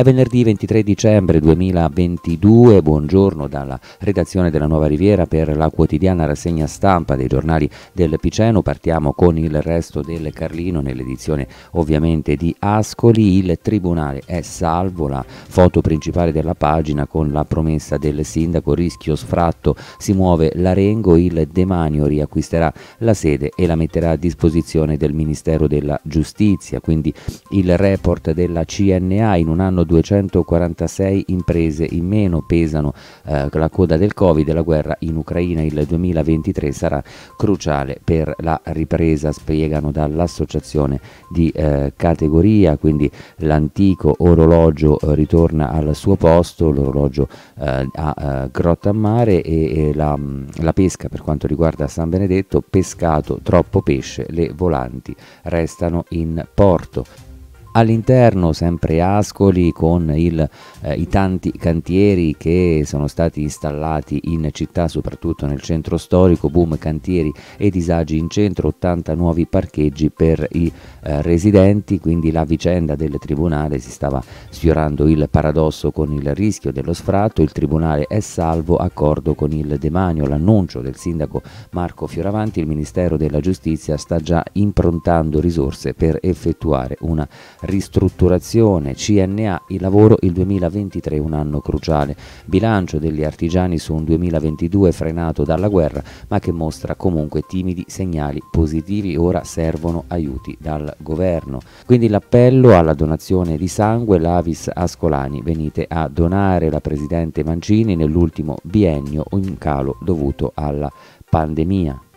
È venerdì 23 dicembre 2022, buongiorno dalla redazione della Nuova Riviera per la quotidiana rassegna stampa dei giornali del Piceno. Partiamo con il resto del Carlino nell'edizione ovviamente di Ascoli. Il tribunale è salvo, la foto principale della pagina con la promessa del sindaco, rischio sfratto, si muove l'Arengo, il demanio riacquisterà la sede e la metterà a disposizione del Ministero della Giustizia. Quindi il report della CNA in un anno 246 imprese in meno, pesano eh, la coda del Covid e la guerra in Ucraina il 2023 sarà cruciale per la ripresa, spiegano dall'associazione di eh, categoria, quindi l'antico orologio eh, ritorna al suo posto, l'orologio eh, a eh, Grotta a Mare e, e la, la pesca per quanto riguarda San Benedetto, pescato troppo pesce, le volanti restano in porto. All'interno sempre Ascoli con il, eh, i tanti cantieri che sono stati installati in città, soprattutto nel centro storico, boom cantieri e disagi in centro, 80 nuovi parcheggi per i eh, residenti, quindi la vicenda del tribunale si stava sfiorando. Il paradosso con il rischio dello sfratto, il tribunale è salvo, accordo con il demanio, l'annuncio del sindaco Marco Fioravanti, il Ministero della Giustizia sta già improntando risorse per effettuare una ristrutturazione, CNA, il lavoro il 2023 un anno cruciale, bilancio degli artigiani su un 2022 frenato dalla guerra ma che mostra comunque timidi segnali positivi, ora servono aiuti dal governo. Quindi l'appello alla donazione di sangue, l'Avis Ascolani, venite a donare la Presidente Mancini nell'ultimo biennio in calo dovuto alla pandemia.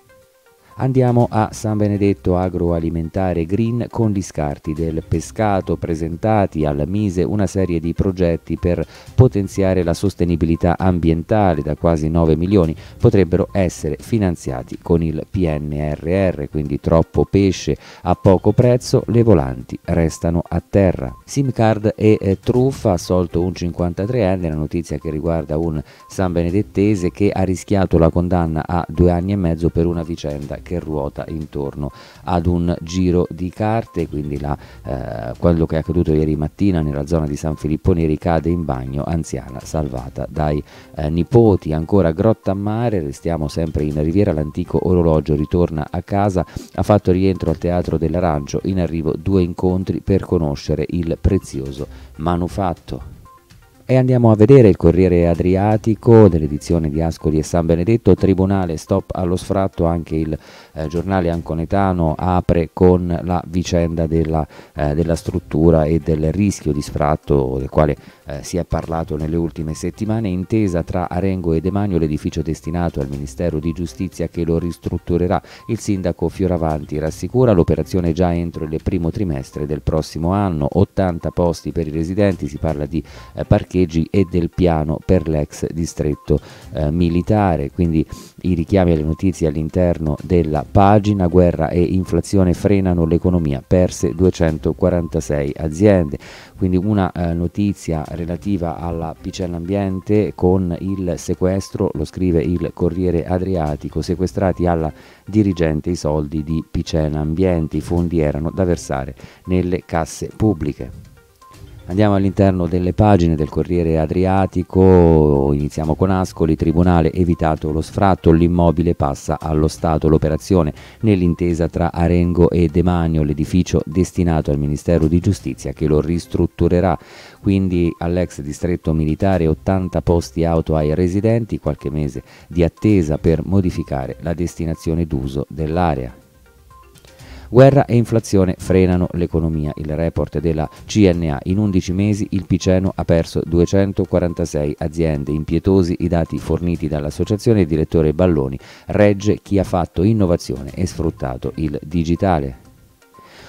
Andiamo a San Benedetto Agroalimentare Green con gli scarti del pescato presentati al Mise una serie di progetti per potenziare la sostenibilità ambientale da quasi 9 milioni potrebbero essere finanziati con il PNRR, quindi troppo pesce a poco prezzo, le volanti restano a terra. SIM card e eh, truffa assolto un 53enne, la notizia che riguarda un San Benedettese che ha rischiato la condanna a due anni e mezzo per una vicenda che ruota intorno ad un giro di carte, quindi la, eh, quello che è accaduto ieri mattina nella zona di San Filippo Neri cade in bagno, anziana salvata dai eh, nipoti, ancora Grotta a Mare, restiamo sempre in Riviera, l'antico orologio ritorna a casa, ha fatto rientro al Teatro dell'Arancio, in arrivo due incontri per conoscere il prezioso manufatto. E andiamo a vedere il Corriere Adriatico dell'edizione di Ascoli e San Benedetto, Tribunale stop allo sfratto, anche il eh, giornale anconetano apre con la vicenda della, eh, della, struttura e del rischio di sfratto del quale eh, si è parlato nelle ultime settimane, intesa tra Arengo e Demanio, l'edificio destinato al Ministero di Giustizia che lo ristrutturerà. Il sindaco Fioravanti rassicura l'operazione già entro il primo trimestre del prossimo anno, 80 posti per i residenti, si parla di eh, parcheggi e del piano per l'ex distretto eh, militare, quindi i richiami alle notizie all'interno della pagina, guerra e inflazione frenano l'economia, perse 246 aziende, quindi una eh, notizia relativa alla Picella Ambiente con il sequestro, lo scrive il Corriere Adriatico, sequestrati alla dirigente i soldi di Picena Ambiente, i fondi erano da versare nelle casse pubbliche. Andiamo all'interno delle pagine del Corriere Adriatico, iniziamo con Ascoli, Tribunale evitato lo sfratto, l'immobile passa allo Stato, l'operazione nell'intesa tra Arengo e Demanio, l'edificio destinato al Ministero di Giustizia che lo ristrutturerà, quindi all'ex distretto militare 80 posti auto ai residenti, qualche mese di attesa per modificare la destinazione d'uso dell'area. Guerra e inflazione frenano l'economia. Il report della CNA. In 11 mesi il Piceno ha perso 246 aziende. Impietosi i dati forniti dall'associazione il direttore Balloni. Regge chi ha fatto innovazione e sfruttato il digitale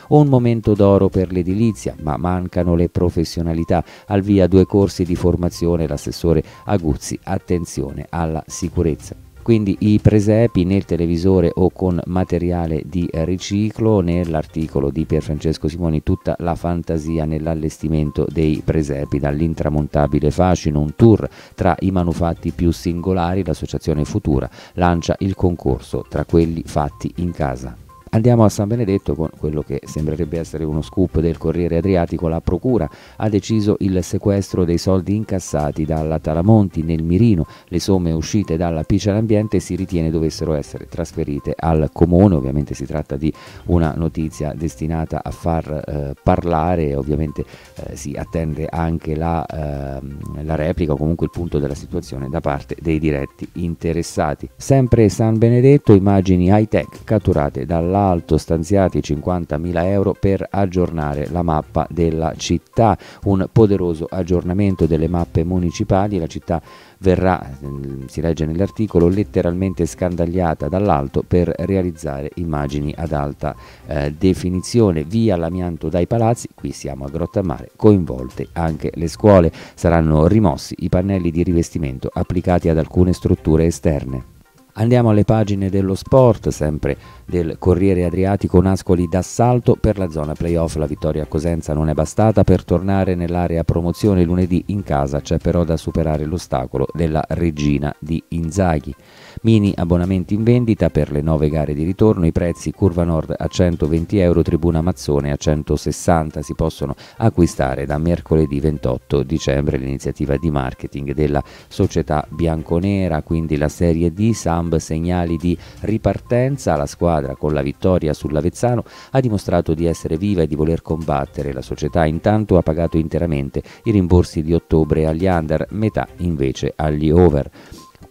un momento d'oro per l'edilizia, ma mancano le professionalità. Al via due corsi di formazione, l'assessore Aguzzi, attenzione alla sicurezza quindi i presepi nel televisore o con materiale di riciclo nell'articolo di Pier Francesco Simoni tutta la fantasia nell'allestimento dei presepi dall'intramontabile fascino un tour tra i manufatti più singolari l'associazione Futura lancia il concorso tra quelli fatti in casa Andiamo a San Benedetto con quello che sembrerebbe essere uno scoop del Corriere Adriatico. La Procura ha deciso il sequestro dei soldi incassati dalla Talamonti nel Mirino. Le somme uscite dalla Piccia Ambiente si ritiene dovessero essere trasferite al Comune. Ovviamente si tratta di una notizia destinata a far eh, parlare. Ovviamente eh, si attende anche la, eh, la replica o comunque il punto della situazione da parte dei diretti interessati. Sempre San Benedetto, immagini high tech catturate dalla dall'alto stanziati 50.000 euro per aggiornare la mappa della città, un poderoso aggiornamento delle mappe municipali, la città verrà, mm, si legge nell'articolo, letteralmente scandagliata dall'alto per realizzare immagini ad alta eh, definizione, via l'amianto dai palazzi, qui siamo a Grottamare, coinvolte anche le scuole, saranno rimossi i pannelli di rivestimento applicati ad alcune strutture esterne. Andiamo alle pagine dello sport, sempre del Corriere Adriatico, Nascoli d'assalto per la zona playoff. La vittoria a Cosenza non è bastata per tornare nell'area promozione. Lunedì in casa, c'è però da superare l'ostacolo della regina di Inzaghi. Mini abbonamenti in vendita per le nove gare di ritorno, i prezzi Curva Nord a 120 euro, Tribuna Mazzone a 160 si possono acquistare da mercoledì 28 dicembre l'iniziativa di marketing della società bianconera, quindi la Serie D, Samb segnali di ripartenza, la squadra con la vittoria sull'Avezzano ha dimostrato di essere viva e di voler combattere, la società intanto ha pagato interamente i rimborsi di ottobre agli under, metà invece agli over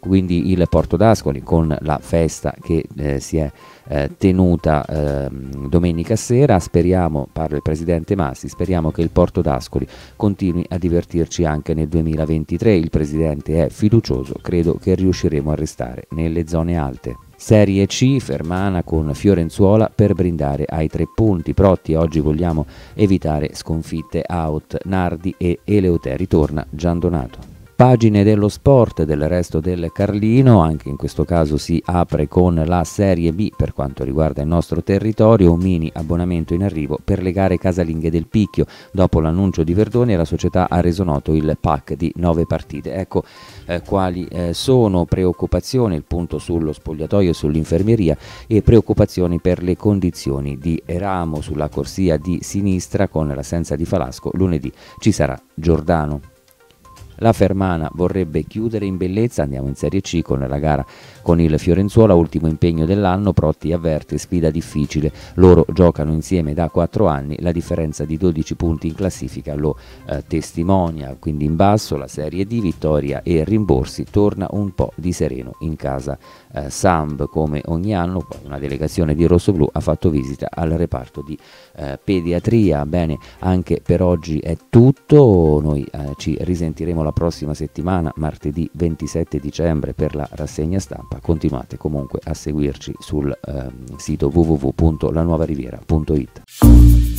quindi il Porto d'Ascoli con la festa che eh, si è eh, tenuta eh, domenica sera. Speriamo, parla il presidente Massi, speriamo che il Porto d'Ascoli continui a divertirci anche nel 2023. Il presidente è fiducioso, credo che riusciremo a restare nelle zone alte. Serie C, Fermana con Fiorenzuola per brindare ai tre punti. Protti, oggi vogliamo evitare sconfitte out. Nardi e Eleuteri. Torna Gian Donato. Pagine dello sport del resto del Carlino, anche in questo caso si apre con la Serie B per quanto riguarda il nostro territorio, un mini abbonamento in arrivo per le gare casalinghe del Picchio. Dopo l'annuncio di Verdoni la società ha reso noto il pack di nove partite. Ecco eh, quali eh, sono preoccupazioni, il punto sullo spogliatoio e sull'infermieria e preoccupazioni per le condizioni di Eramo sulla corsia di sinistra con l'assenza di Falasco. Lunedì ci sarà Giordano. La Fermana vorrebbe chiudere in bellezza, andiamo in Serie C con la gara con il Fiorenzuola, ultimo impegno dell'anno, Protti avverte sfida difficile, loro giocano insieme da 4 anni, la differenza di 12 punti in classifica lo eh, testimonia, quindi in basso la Serie D, vittoria e rimborsi, torna un po' di sereno in casa eh, Samb come ogni anno, una delegazione di Rossoblu ha fatto visita al reparto di eh, pediatria, bene anche per oggi è tutto, noi eh, ci risentiremo la prossima settimana, martedì 27 dicembre per la rassegna stampa. Continuate comunque a seguirci sul eh, sito www.lanuovariviera.it.